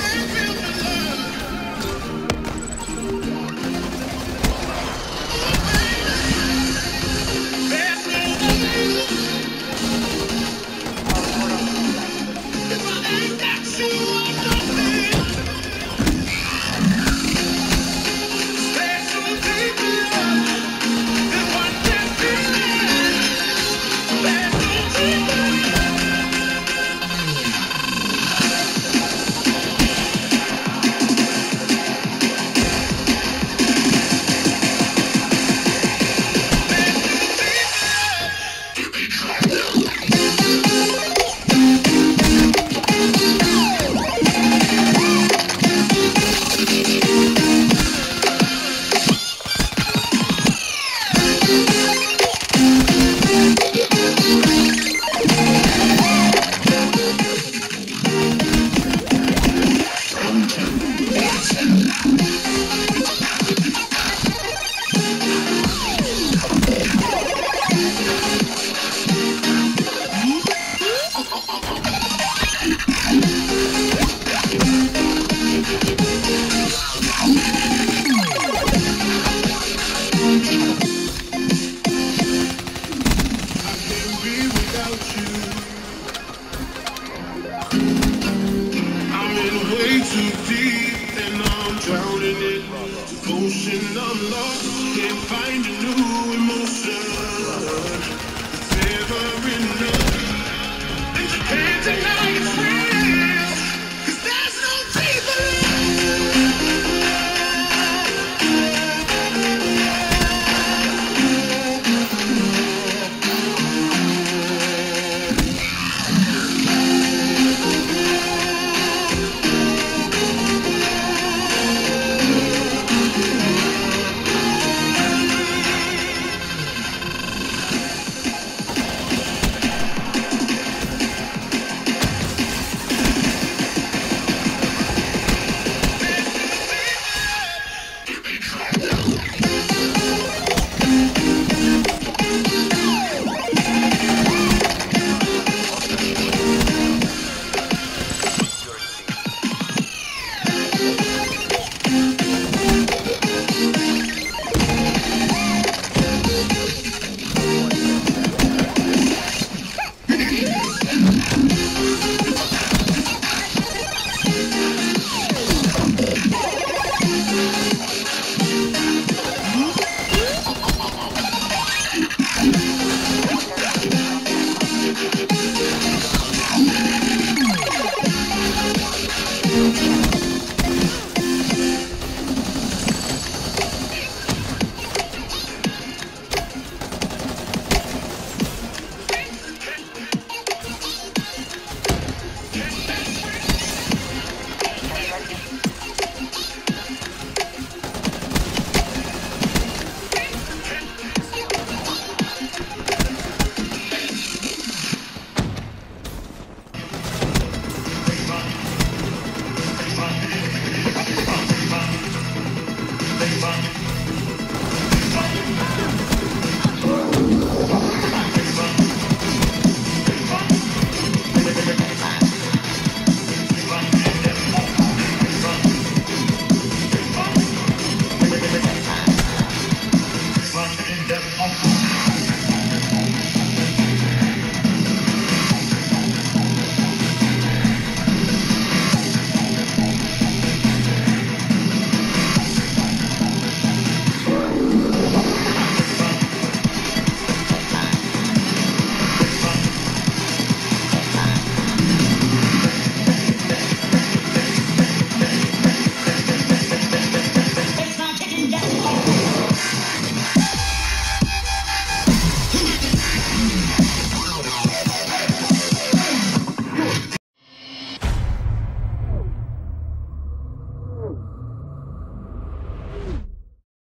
too deep and I'm drowning in Ocean I'm lost, can't find a new emotion. Never enough,